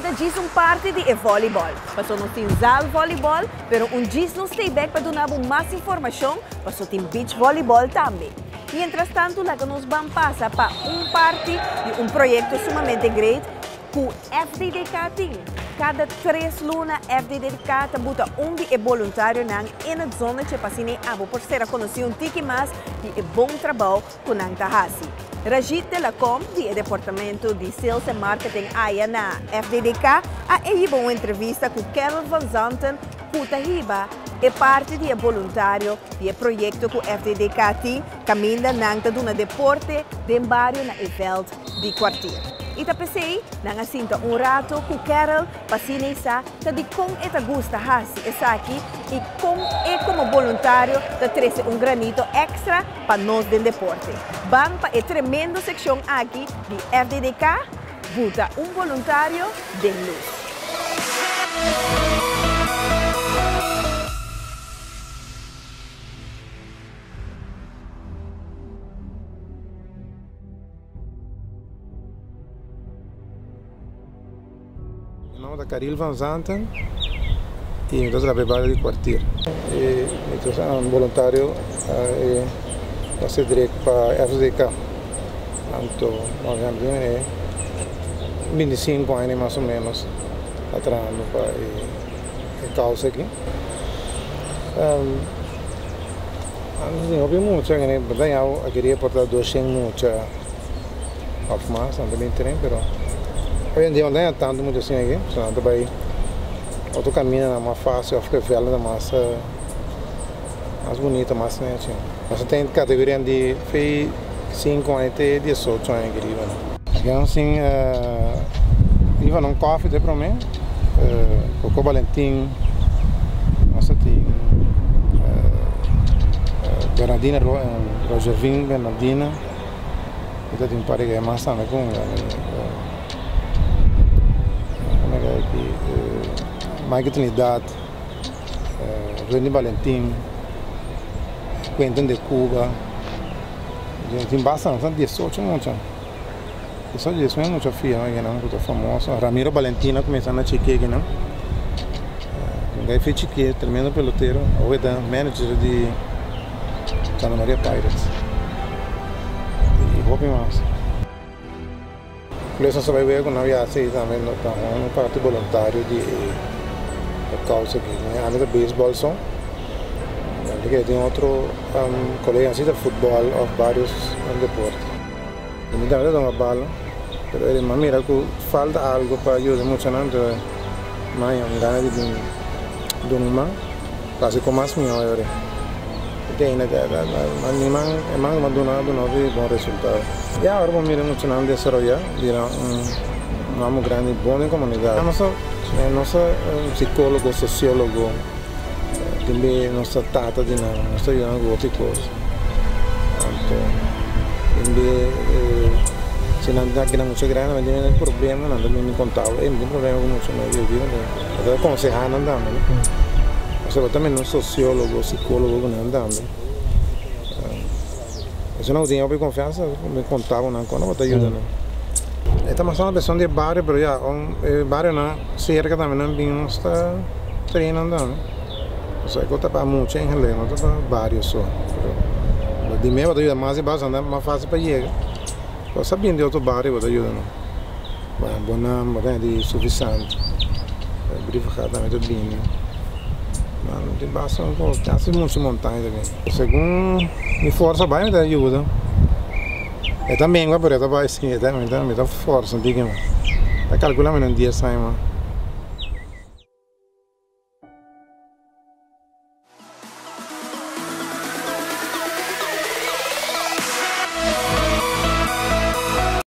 que diz um parte de voleibol. Passou no Tinzal Voleibol, pero um diz não stay back para dar mais informação, passou tem beach voleibol também. Mientras tanto, lá que nos vamos passar para um parte de um projeto sumamente grande com FDDK Team. Cada três lunas, FDDK tabuta um de é voluntário na na zona que passine abo por ser conhecido um tique mais de bom trabalho com a Tahasi. Rajit Telecom, do Departamento de Sales and Marketing AIA na FDDK, a exibiu uma entrevista com Carol Van Zanten, Kutahiba, é parte do voluntário do projeto com FDDK, caminha na do deporte de bairro na Eveld de Quartier. Itapesei, nangasinta um rato com Carol, pasinisa, ta di com eta gusta hasi esaki e com e como voluntário ta trece um granito extra para nós do deporte. Bampa é tremendo secção aqui de FDDK, buta um voluntário de luz. Nome Caril Van Zanten e eu trabalho de quartier. E eu sou um voluntário e passei direto para a FDK. Então, nós já é 25 anos mais ou menos atrasando para a causa aqui. Um, eu vi muito, né? Eu queria portar 200 muito of mais, também tem, mas Día no tanto mucho assim aqui, senão também outro caminho é mais fácil, fica velha é mais mais bonita, mais né assim. Mas tem categoria de fei 5 anos até 18 anos né. Então assim, uh, iba num café de para mim, uh, Coco Valentim, nossa tem uh, Bernardina Roger Ving, Bernardina, kita tem pare que é mais também com aqui, Mike Trinidad, René Valentim, Quentin de Cuba, tem bastante, são 18 muitos. Só 10 mesmo, muita filha, que não, que famoso. Ramiro Valentina começando a chique não. Ninguém fez chique, tremendo peloteiro. Hoje é manager de Santa Maria Pirates. E roupa mais. Por isso só vai ver quando havia assim também no um parte voluntário de causa aqui, né? Além do beisebol só. Porque tem outro um, colega assim de futebol ou vários um, deportes. Me dá uma bala, mas ele me mira que falta algo para ajudar muito não, então mas um gana de de uma, quase como mais minha agora. Porque ainda mas nem mais é mais uma dona dona de bom resultado. E agora vamos mirar muito não desarrollar, virar um ramo grande bom em comunidade. Nossa, é nossa um psicólogo, sociólogo, também nossa tata de nada, nossa irmã outra coisa. Então, também se não dá que não muito grande, mas tem problema, não também me contava, é tem problema com muito mais eu vi, até aconselhar não dá, né? Mas também não sociólogo, psicólogo não dá, né? Se não tinha confiança, me contavam não, quando eu te ajudo não. Estamos uma pessoa de barrio, mas já, um barrio não, cerca também não vinha, está treinando não. O sea, que está para muito em Helena, está para barrio só. Mas de meio, eu ajudo mais e bastante, mais fácil para chegar. Eu sabia de outro barrio, eu te ajudo não. Bom, bom bom de suficiente. Verificar também tudo bem, de basta un po', cazzo mucho montaña também. Segundo mi forza vai me dá ajuda. E também vai por essa vai sim, também também dá força, diga-me. Tá calculando um dia sai, mano.